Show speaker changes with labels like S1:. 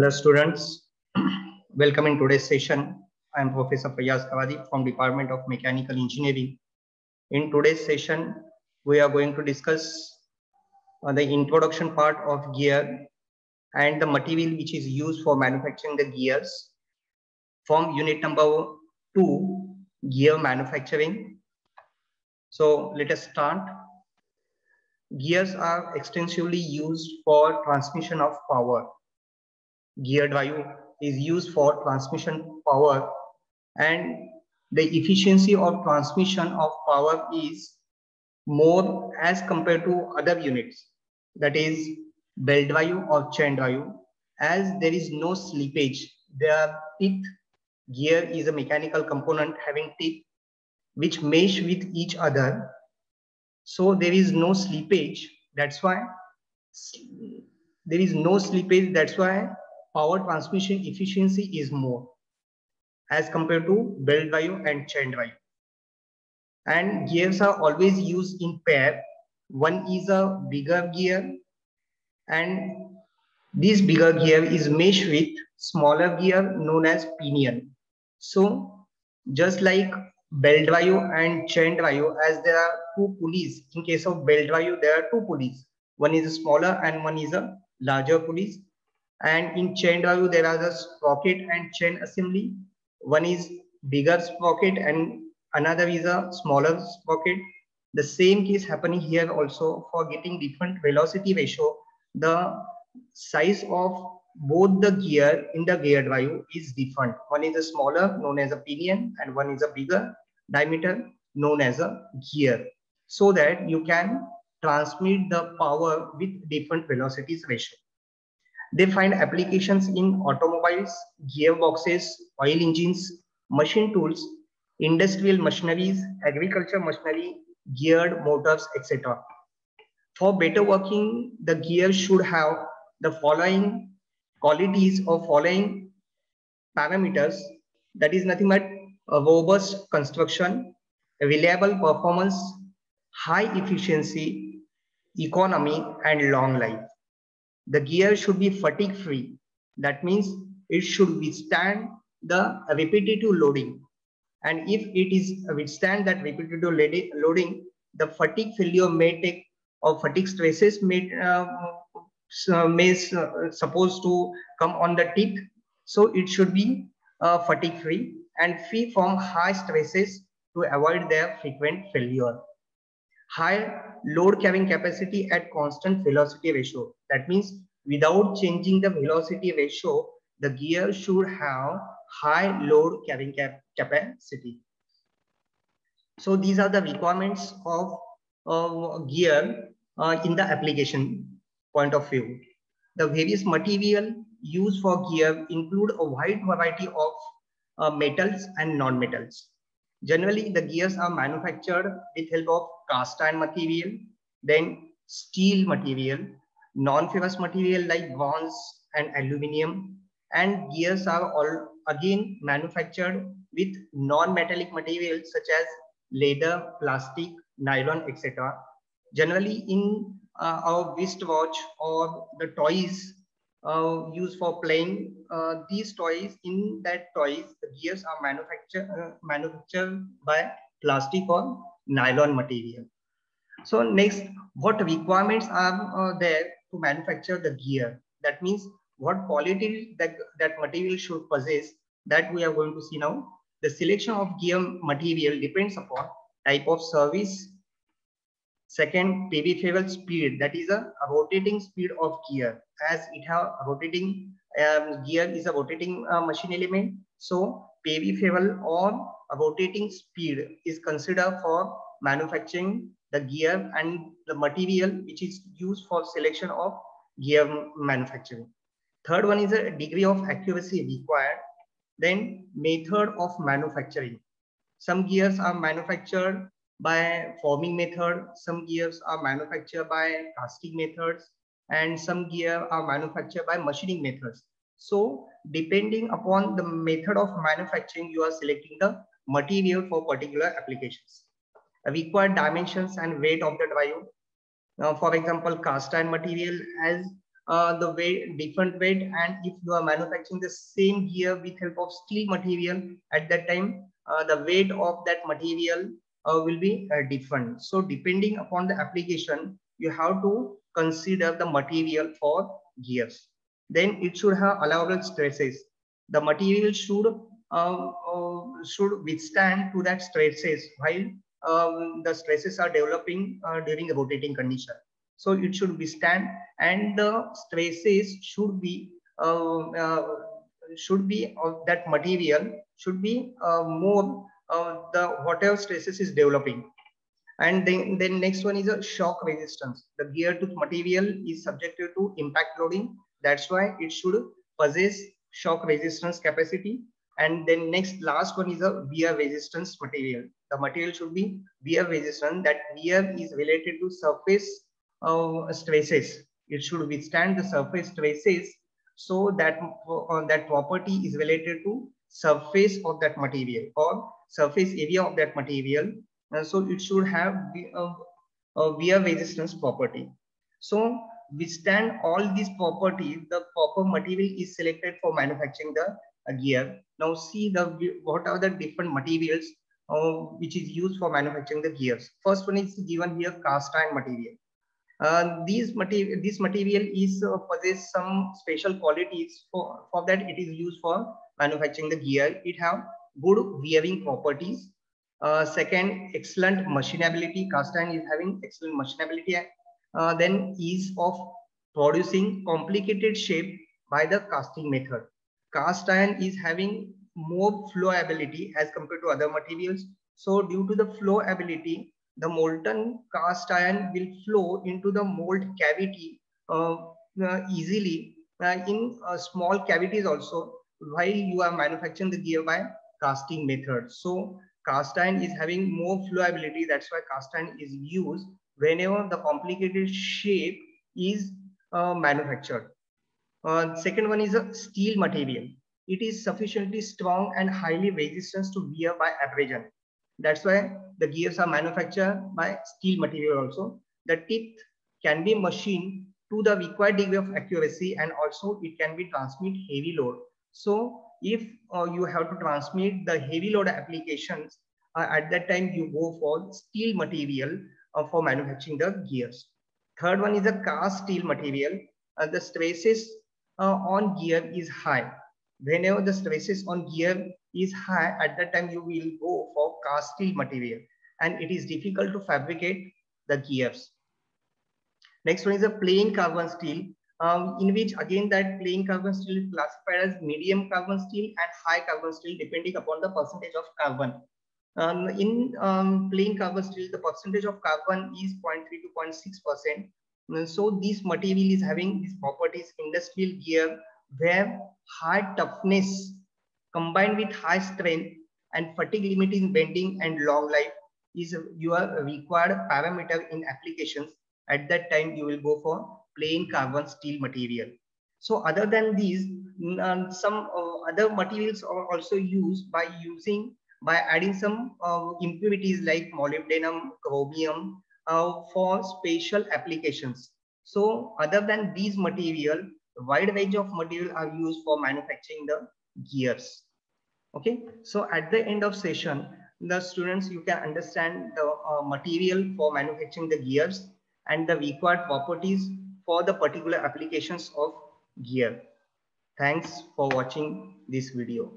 S1: Hello students, welcome in today's session. I am Professor Fayaz Kawadi from Department of Mechanical Engineering. In today's session, we are going to discuss uh, the introduction part of gear and the material which is used for manufacturing the gears from unit number two, gear manufacturing. So let us start. Gears are extensively used for transmission of power gear drive is used for transmission power. And the efficiency of transmission of power is more as compared to other units. That is belt drive or chain drive. As there is no slippage their teeth gear is a mechanical component having teeth which mesh with each other. So there is no slippage. That's why there is no slippage. That's why power transmission efficiency is more as compared to belt drive and chain drive. And gears are always used in pair. One is a bigger gear and this bigger gear is meshed with smaller gear known as pinion. So just like belt drive and chain drive as there are two pulleys. In case of belt drive, there are two pulleys. One is a smaller and one is a larger pulleys and in chain drive, there are the sprocket and chain assembly. One is bigger sprocket and another is a smaller sprocket. The same case happening here also for getting different velocity ratio. The size of both the gear in the gear drive is different. One is a smaller known as a pinion and one is a bigger diameter known as a gear so that you can transmit the power with different velocities ratio. They find applications in automobiles, gearboxes, oil engines, machine tools, industrial machineries, agriculture machinery, geared motors, etc. For better working, the gear should have the following qualities or following parameters. That is nothing but a robust construction, reliable performance, high efficiency, economy, and long life. The gear should be fatigue free. That means it should withstand the repetitive loading. And if it is withstand that repetitive loading, the fatigue failure may take or fatigue stresses may uh, may uh, supposed to come on the tip. So it should be uh, fatigue free and free from high stresses to avoid their frequent failure. High load carrying capacity at constant velocity ratio. That means without changing the velocity ratio, the gear should have high load carrying cap capacity. So these are the requirements of uh, gear uh, in the application point of view. The various material used for gear include a wide variety of uh, metals and non-metals. Generally, the gears are manufactured with help of cast iron material, then steel material, non-ferrous material like bronze and aluminum, and gears are all again manufactured with non-metallic materials such as leather, plastic, nylon, etc. Generally, in uh, our wristwatch or the toys uh, used for playing uh, these toys, in that toys, the gears are manufactured uh, manufactured by plastic or nylon material. So next, what requirements are uh, there to manufacture the gear? That means what quality that, that material should possess that we are going to see now. The selection of gear material depends upon type of service. Second, peripheral speed, that is a, rotating speed of gear as it have rotating um, gear is a rotating uh, machine element. So peripheral or rotating speed is considered for manufacturing the gear and the material which is used for selection of gear manufacturing. Third one is a degree of accuracy required. Then method of manufacturing. Some gears are manufactured by forming method. Some gears are manufactured by casting methods and some gear are manufactured by machining methods. So depending upon the method of manufacturing, you are selecting the material for particular applications required dimensions and weight of the drive. Now, for example, cast iron material as uh, the weight, different weight, and if you are manufacturing the same gear with help of steel material, at that time, uh, the weight of that material will be uh, different. So depending upon the application, you have to consider the material for gears. Then it should have allowable stresses. The material should uh, uh, should withstand to that stresses while um, the stresses are developing uh, during the rotating condition. So it should withstand and the stresses should be should be of that material should be more the whatever stresses is developing and then, then next one is a shock resistance. The gear tooth material is subjected to impact loading. That's why it should possess shock resistance capacity. And then next last one is a wear resistance material. The material should be wear resistant. That wear is related to surface uh, stresses. It should withstand the surface stresses so that uh, that property is related to surface of that material or surface area of that material uh, so it should have a, a wear resistance property. So withstand all these properties, the proper material is selected for manufacturing the uh, gear. Now see the what are the different materials uh, which is used for manufacturing the gears. First one is given here cast iron material. Uh, these material this material is uh, possess some special qualities for, for that it is used for manufacturing the gear. It have good wearing properties uh, second, excellent machinability. Cast iron is having excellent machinability. Uh, then ease of producing complicated shape by the casting method. Cast iron is having more flow ability as compared to other materials. So due to the flow ability, the molten cast iron will flow into the mold cavity uh, uh, easily uh, in uh, small cavities also while you are manufacturing the gear by casting method. So cast iron is having more flowability. That's why cast iron is used whenever the complicated shape is uh, manufactured. Uh, second one is a steel material. It is sufficiently strong and highly resistant to wear by abrasion. That's why the gears are manufactured by steel material also. The teeth can be machined to the required degree of accuracy and also it can be transmit heavy load. So if uh, you have to transmit the heavy load applications, uh, at that time you go for steel material uh, for manufacturing the gears. Third one is a cast steel material. Uh, the stresses uh, on gear is high. Whenever the stresses on gear is high, at that time you will go for cast steel material and it is difficult to fabricate the gears. Next one is a plain carbon steel um, in which again that plain carbon steel is classified as medium carbon steel and high carbon steel depending upon the percentage of carbon. Um, in um, plain carbon steel, the percentage of carbon is 0.3 to 0.6%. So this material is having these properties industrial gear where high toughness combined with high strength and fatigue limiting bending and long life is your required parameter in applications. At that time, you will go for plain carbon steel material. So other than these, some uh, other materials are also used by using by adding some uh, impurities like molybdenum, chromium uh, for special applications. So other than these material, a wide range of material are used for manufacturing the gears. Okay, so at the end of session, the students, you can understand the uh, material for manufacturing the gears and the required properties for the particular applications of gear. Thanks for watching this video.